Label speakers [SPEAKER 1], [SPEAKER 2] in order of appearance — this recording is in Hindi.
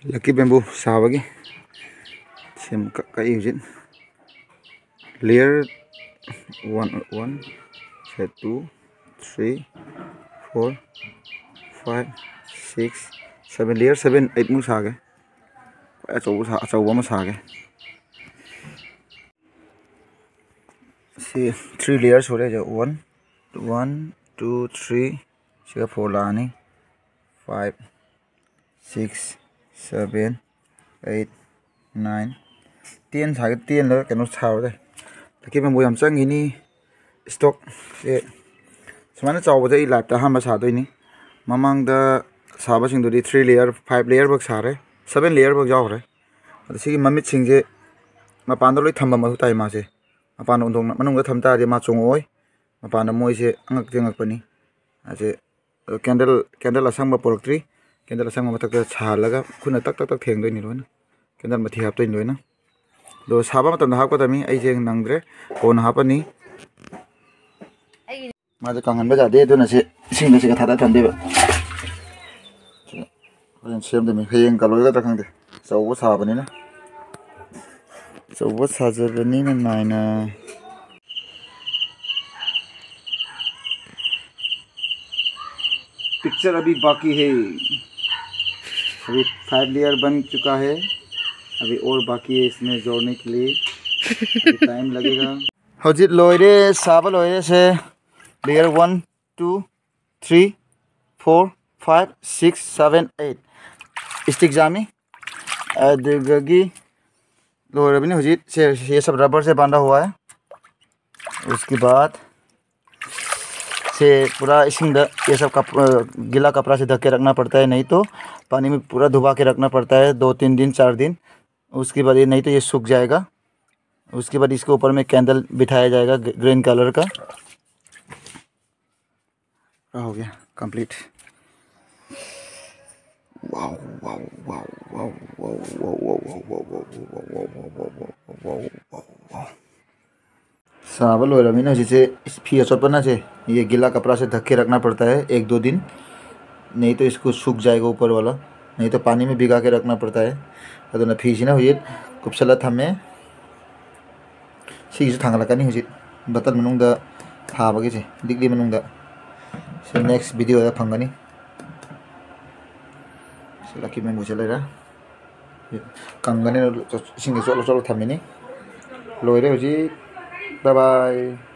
[SPEAKER 1] लकी बेम्बू साबगी सेम कई हुजिन लेयर वन वन से two three four five six seven layer seven eight मु सागे अचौब अचौब सागे सी थ्री लेयर सूरे जो वन वन टू थ्री सिगा फोर लानी five six seven eight nine ten sai cái ten đó cái nó sao đây cái kia mình bồi làm sang cái này stock cái sumai nó chào bây giờ ít lại ta ham mà sao tôi nè mà mang đó sao bây giờ tôi đi three layer five layer bậc sao đấy seven layer bậc giàu đấy mà cái mà mít sinh cái mà pan đó lấy thầm mà tay mà thế mà pan ông thùng mà nó cái thầm ta thì mà trông ôi mà pan nó môi thế ngực tiếng ngực bên này à thế candle candle là sang mà pork tree candle ꯑꯁꯪꯕ ꯃꯊꯛꯇ ꯁꯥꯍꯜꯂꯒ ꯈꯨꯠꯅ ꯇꯛ ꯇꯛ ꯇꯛ ꯊꯦꯡꯗꯣꯏꯅꯤ ꯂꯣꯏꯅ ꯀꯦꯟꯗꯜ ꯃꯊꯤ ꯍꯥꯞꯇꯣꯏꯅꯤ ꯂꯣꯏꯅ ꯑꯗꯣ ꯁꯥꯕ ꯃꯇꯝꯗ ꯍꯥꯞꯀꯗꯕꯅꯤ ꯑꯩꯁꯦ ꯅꯪꯗ꯭ꯔꯦ ꯀꯣꯟꯅ ꯍꯥꯞꯄꯅꯤ ꯃꯥꯁꯦ ꯀꯪꯍꯟꯕ ꯌꯥꯗꯦ ꯑꯗꯨꯅ ꯁꯤ ꯏꯁꯤꯡꯗ ꯁꯤꯒ ꯊꯥꯗ ꯊꯝꯗꯣꯏꯕ ꯍꯣꯔꯦꯟ ꯁꯦꯝꯗꯣꯏꯅꯤ ꯍꯌꯦꯡ ꯀꯂꯣꯏꯒꯗ꯭ꯔꯥ ꯈꯪꯗꯦ ꯑꯆꯧꯕ ꯁꯥꯕꯅꯤꯅ ꯑꯆꯧꯕ ꯁꯥꯖꯕꯅꯤꯅ नाइना पिक्चर अभी बाकी है अभी फाइव लेयर बन चुका है। अभी और बाकी है इसमें जोड़ने के लिए। टाइम लगेगा। हजित लोरे साब लोरे से layer one two three four five six seven eight stick Jami अदगी लोरबिन हजित से, ये सब रबर से बांधा हुआ है। उसके बाद से पूरा इसिंग ये सब कप गीला कपड़ा से ढक के रखना पड़ता है नहीं तो पानी में पूरा धुबा के रखना पड़ता है दो तीन दिन चार दिन उसके बाद ये नहीं तो ये सूख जाएगा उसके बाद इसके ऊपर में कैंडल बिठाया जाएगा ग्रीन कलर का हो गया कंप्लीट साबल लोरमी ना जिसे फ़ी अचपना से ये गीला कपड़ा से ढक के रखना पड़ता है एक दो दिन। नहीं तो इसको सूख जाएगा ऊपर वाला। नहीं तो पानी में भिगा के रखना पड़ता है। अदुना फीसिना हुई कुपसला थमे सिगिसु थांगलकनी हुई बतल मनुंगदा थाबगे से दिगली मनुंगदा से नेक्स्ट वीडियो दा फंगनी laki membu chala ra kangane sing so lo so thamini loire hoji bye bye